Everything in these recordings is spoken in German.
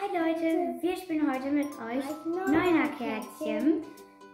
Hi Leute, wir spielen heute mit euch Neuner-Kärtchen.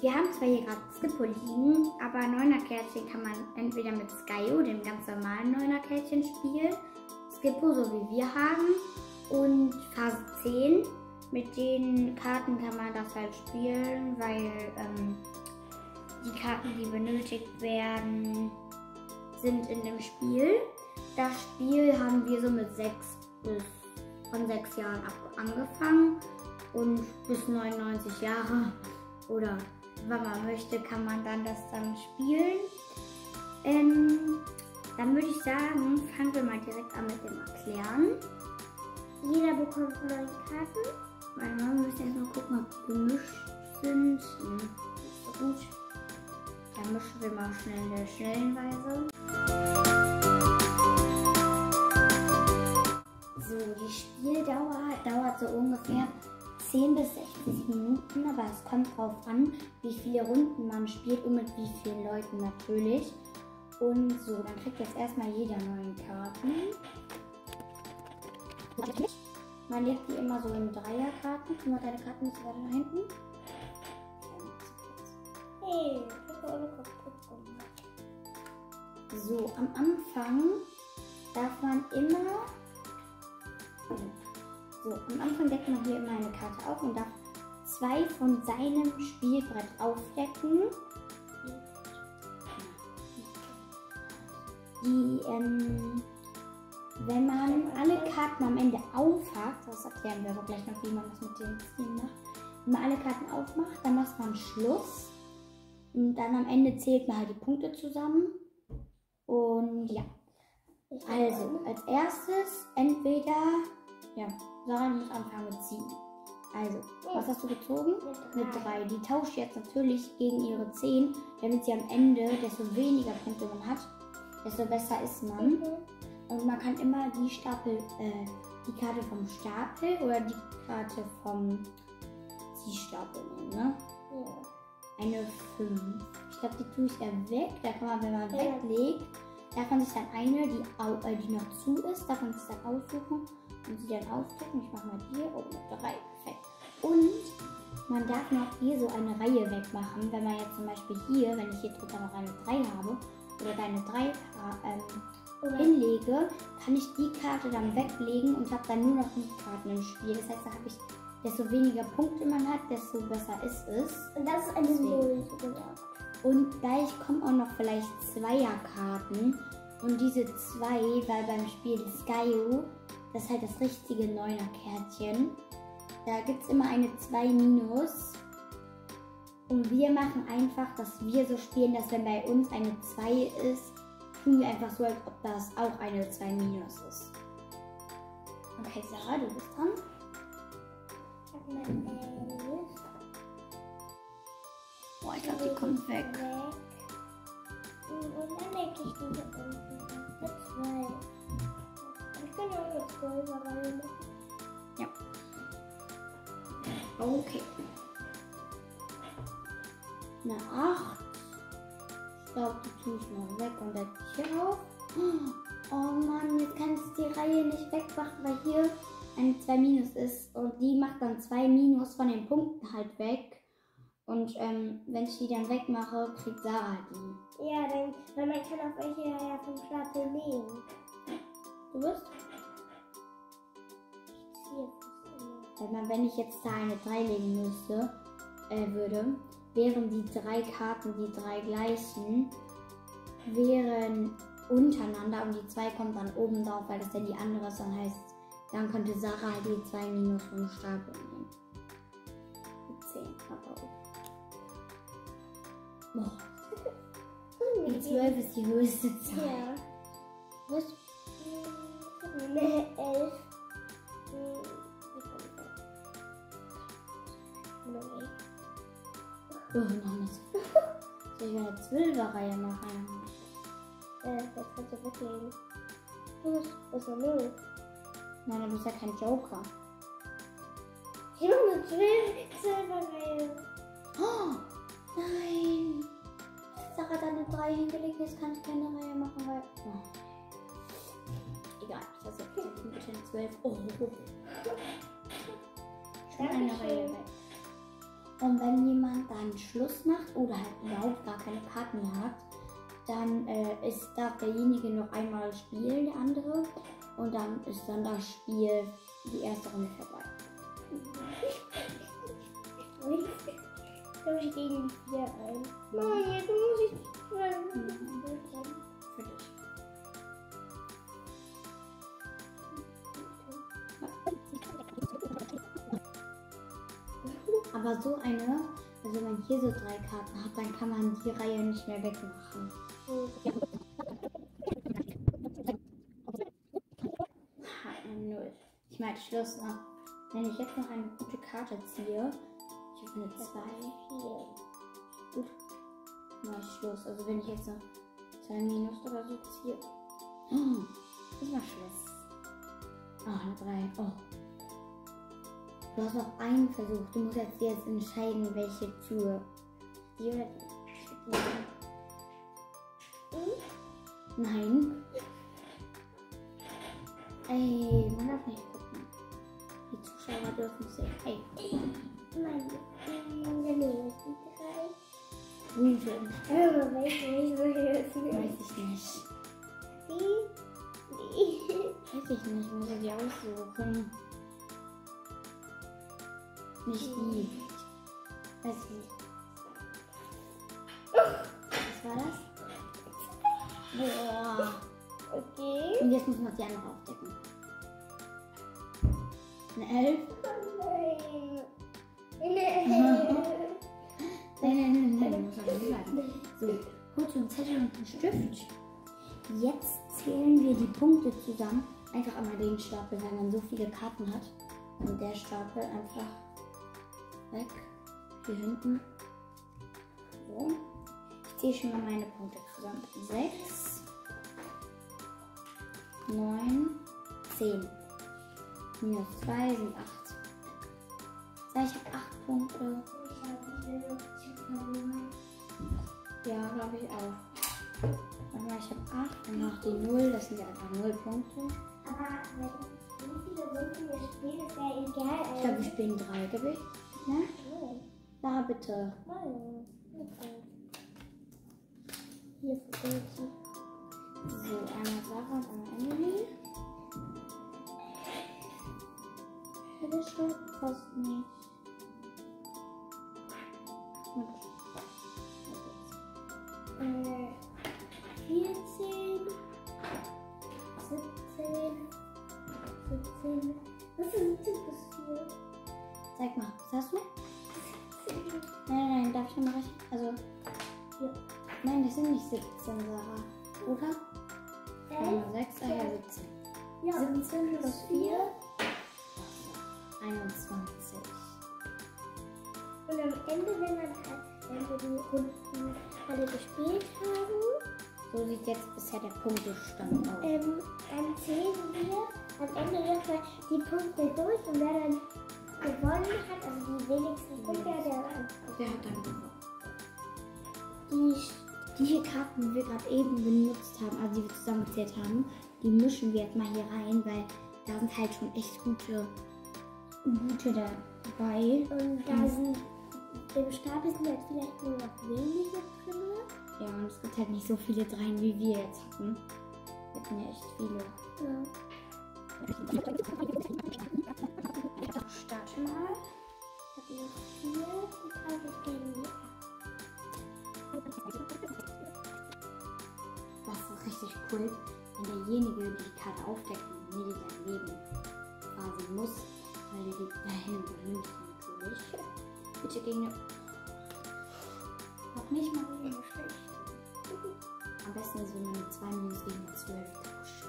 Wir haben zwar hier gerade Skippo liegen, aber Neuner-Kärtchen kann man entweder mit Skyo, dem ganz normalen Neuner-Kärtchen, spielen. Skippo, so wie wir haben. Und Phase 10. Mit den Karten kann man das halt spielen, weil ähm, die Karten, die benötigt werden, sind in dem Spiel. Das Spiel haben wir so mit 6 bis von 6 Jahren angefangen und bis 99 Jahre oder wenn man möchte, kann man dann das dann spielen. Ähm, dann würde ich sagen, fangen wir mal direkt an mit dem Erklären. Jeder bekommt neun Karten. Weil wir müssen erstmal gucken, ob die gemischt sind. Hm, nicht so gut. Dann mischen wir mal schnell in der schnellen Weise. So ungefähr 10 bis 60 Minuten, aber es kommt drauf an, wie viele Runden man spielt und mit wie vielen Leuten natürlich. Und so, dann kriegt jetzt erstmal jeder neuen Karten. Man legt die immer so in Dreierkarten. Guck mal, deine Karten müssen weiter nach hinten. Hey. So, am Anfang darf man immer. So, am Anfang deckt man hier immer eine Karte auf und darf zwei von seinem Spielbrett aufdecken. Die, ähm, wenn man alle Karten am Ende aufhat, das erklären wir aber gleich noch, wie man das mit den Zielen macht. Wenn man alle Karten aufmacht, dann macht man Schluss. Und dann am Ende zählt man halt die Punkte zusammen. Und ja. Also, als erstes entweder, ja, Sarah muss anfangen mit ziehen. Also, was hast du gezogen? Mit drei. Die tauscht jetzt natürlich gegen ihre 10, damit sie am Ende, desto weniger Punkte man hat, desto besser ist man. Mhm. Und man kann immer die Stapel, äh, die Karte vom Stapel oder die Karte vom Ziehstapel nehmen, ne? Ja. Eine 5. Ich glaube, die tue ich ja weg. Da kann man, wenn man Ja. weglegt, darf man sich dann eine, die, äh, die noch zu ist, man sich dann aussuchen und sie dann aufdecken. Ich mache mal hier oben eine 3. Perfekt. Und man darf noch hier so eine Reihe wegmachen. Wenn man jetzt zum Beispiel hier, wenn ich hier drunter noch eine 3 habe oder deine 3 ähm, Oder hinlege, kann ich die Karte dann weglegen und habe dann nur noch die Karten im Spiel. Das heißt, da habe ich, desto weniger Punkte man hat, desto besser ist es. Und das ist eine. Null. Und gleich kommen auch noch vielleicht Zweierkarten. Und diese zwei, weil beim Spiel Skyo, das ist halt das richtige Neuner-Kärtchen. Da gibt es immer eine 2 minus. Und wir machen einfach, dass wir so spielen, dass wenn bei uns eine 2 ist, tun wir einfach so, als ob das auch eine 2 minus ist. Okay, Sarah, du bist dran. Ich hab eine 11. Boah, ich glaube, die kommt weg. weg. Und dann merke ich die hier unten. 2. Genau, jetzt wollen wir reinmachen. Ja. Okay. Eine 8. Ich glaube, die tue ich mal weg und der hier auf. Oh Mann, jetzt kann ich die Reihe nicht wegmachen, weil hier eine 2 minus ist. Und die macht dann 2 minus von den Punkten halt weg. Und ähm, wenn ich die dann wegmache, kriegt Sarah die. Ja, dann, weil man kann auf welche ja vom Stapel nehmen. Du bist? Sag mal, wenn ich jetzt da eine 3 legen müsste, äh, würde, wären die drei Karten, die drei gleichen, wären untereinander und die 2 kommt dann oben drauf, weil das ja die andere ist, dann heißt, dann könnte Sarah halt die 2 minus vom Stapel nehmen. Die 10, aber. Boah, die 12 ist die höchste Zahl. Ja. Was? Eine Elf. Oh, noch nicht. Soll ich eine 12er Reihe machen? Äh, jetzt kannst du weglegen. Los, das ist eine Null. Nein, du bist ja kein Joker. Ich habe eine Zwölf, Zwölferreihe. Oh, nein. Sarah hat eine 3 hingelegt, jetzt kann ich keine Reihe machen, weil. Oh. Ich lasse jetzt bitte eine 12. Oh. Von einer Dankeschön. Reihe weg. Und wenn jemand dann Schluss macht oder halt überhaupt gar keine Karten mehr hat, dann äh, ist, darf derjenige noch einmal spielen, der andere. Und dann ist dann das Spiel, die erste Runde vorbei. Darf ich gegen die vier ein? Nein, jetzt muss ich Aber so eine, also wenn man hier so drei Karten hat, dann kann man die Reihe nicht mehr wegmachen. Null. Ich meine Schluss noch. Wenn ich jetzt noch eine gute Karte ziehe, ich habe eine 2, Vier. gut, mache ich Schluss. Also wenn ich jetzt noch 2 Minus oder so ziehe. Oh, ich mach Schluss. Oh, eine 3. Oh. Du hast noch einen Versuch. Du musst jetzt, jetzt entscheiden, welche Tür. Die oder die? Hm? Nein. Ey, man darf nicht gucken. Die Zuschauer dürfen sehen. Ey, Nein. Hm, Ja, nee, das sind drei. Grünfilm. Aber welche nicht so jetzt Weiß ich nicht. Die. Die. Weiß ich nicht. Muss ich die aussuchen. Nicht die. Weiß ich nicht. Was war das? Boah. Okay. Und jetzt muss man die andere aufdecken. Eine Elf. Nein. Nein, nein, nein, nein, nein, muss aber nicht bleiben. So, einen Zettel und einen Stift. Jetzt zählen wir die Punkte zusammen. Einfach einmal den Stapel, wenn man so viele Karten hat. Und der Stapel einfach weg. Hier hinten. So. Ich zähle schon mal meine Punkte zusammen. Sechs, neun, zehn. Minus zwei sind acht. Sag, ich habe acht Punkte. Ja, glaube ich auch. Warte mal, ich habe 8 und noch die 0, das sind ja einfach 0 Punkte. Aber wenn wie viele Runden wir spielen, ist ja egal. Ich glaube, wir spielen 3 Gewicht. Ne? Nein. Da bitte. Nein. Okay. Hier ist das Mädchen. So, einmal Sarah und einmal Emily. Bitte schön, kostet nicht. Und Äh, 14, 17, 17. Ende, wenn, man, wenn wir die Runden alle gespielt haben, So sieht jetzt bisher der Punktestand aus. ähm, dann zählen wir am Ende nochmal die Punkte durch und wer dann gewonnen hat, also die wenigsten Punkte, der Wer hat dann gewonnen? Die, die Karten, die wir gerade eben benutzt haben, also die wir zusammengezählt haben, die mischen wir jetzt mal hier rein, weil da sind halt schon echt gute, gute dabei. Und da sind im Stapel sind jetzt vielleicht nur noch wenige drin. Ja, und es gibt halt nicht so viele dreien, wie wir jetzt hatten. Wir hatten ja echt viele. Ja. Starte mal. Ich habe noch vier und tausche gegen Das ist richtig cool, wenn derjenige die Karte aufdeckt und mir die dann geben quasi muss, weil er die dahin benimmt natürlich. Bitte gegen. Noch nicht mal gegen schlecht. Am besten man eine 2 minus gegen eine 12 tauscht.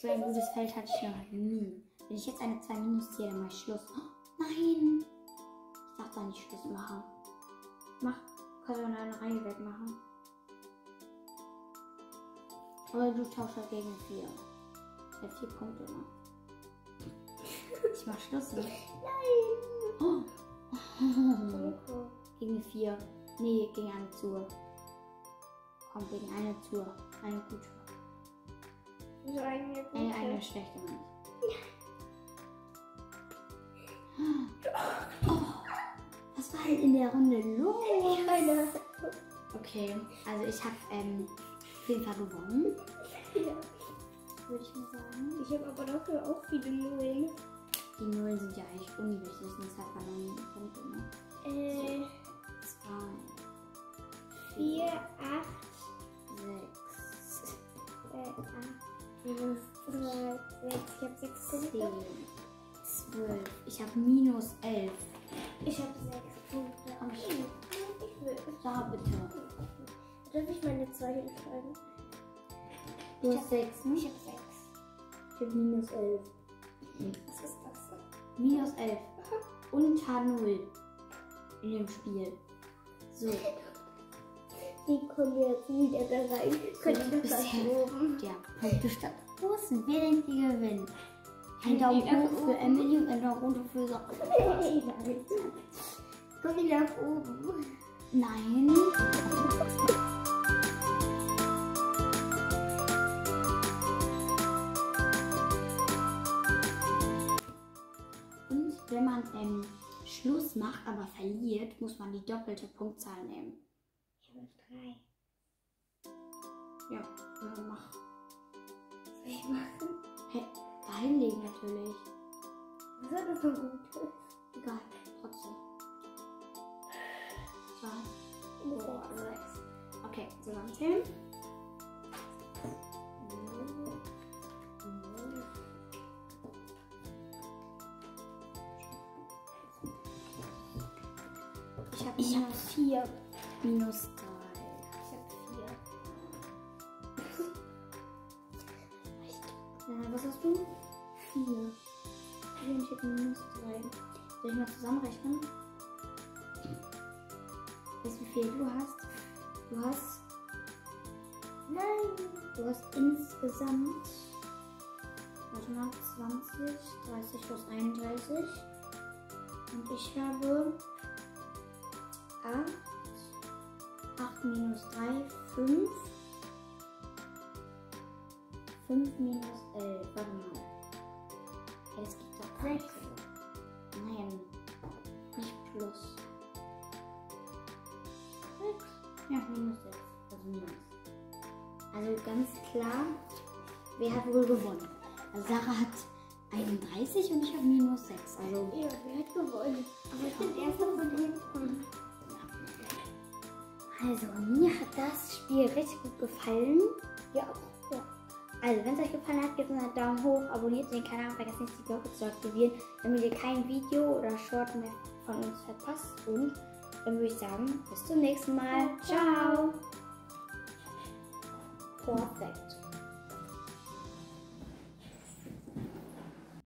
So ein gutes Feld hatte ich noch nie. Wenn ich jetzt eine 2 minus ziehe, dann mache ich Schluss. Oh, nein! Ich darf da nicht Schluss machen. Mach, kannst du in eine Reihe wegmachen. Oder du tauschst halt gegen 4. Ich habe 4 Punkte noch. Ich mach Schluss. Nein. Oh. Oh. Gegen vier. Nee, gegen eine Zur. Komm, gegen eine Zur. Eine gute. So eine gute. Nee, eine schlechte Mann. Oh. was war denn in der Runde los? Okay, also ich habe ähm, auf jeden Fall gewonnen. Ja. Würde ich mal sagen. Ich habe aber dafür auch viele Nullen. Die Nullen sind ja eigentlich unwichtig, sonst hat man nur die Punkte, ne? Äh, Zwei, 4, 8, sechs, äh, 8, 5, 6. Ich habe 6 Punkte. zehn, zwölf. Ich habe minus elf. Ich habe 6 Punkte. Oh, Ich will. Da bitte. Darf ich meine 2 hinschreiben? Du hast sechs, ne? Ich habe 6. Ich habe minus elf. Was ist das? Minus 11 und H0 in dem Spiel. So, Die kommen jetzt wieder da rein. Könnt ihr das oben? der Punktestand. Wo ist denn? Wer denkt, ihr gewinnt? Ein Daumen hoch für. Emily und ein Daumen runter für Sarah. Komm wieder nach oben. Nein. Macht, aber verliert, muss man die doppelte Punktzahl nehmen. Ich habe 3. Ja, ja mach. Was soll ich machen? Hey, da hinlegen natürlich. Was soll das so gut? Egal, trotzdem. Minus Boah, sechs. sechs. Okay, zusammenzählen. Ich habe habe minus, 4. minus drei. Ich habe 4. Äh, was hast du? Vier. Ich habe minus drei. Soll ich mal zusammenrechnen? Weißt du, wie viel du hast? Du hast, Nein. du hast insgesamt, warte mal, 20, 30 plus 31. Und ich habe 8, 8 minus 3, 5. 5 minus 11, warte mal. Das gibt doch gar Sechs. nichts. Nein, nicht plus. Ja, minus 6. Also minus. Also ganz klar, wer hat wohl gewonnen? Also Sarah hat 31 und ich habe minus 6. Also Ja, wer hat gewonnen? Aber ich bin erster von hinten. Also, mir hat das Spiel richtig gut gefallen. Ja, ja. Also, wenn es euch gefallen hat, gebt einen Daumen hoch, abonniert den Kanal, vergesst nicht die Glocke zu aktivieren, damit ihr kein Video oder Short mehr von uns verpasst. Und dann würde ich sagen, bis zum nächsten Mal. Ciao! Perfekt.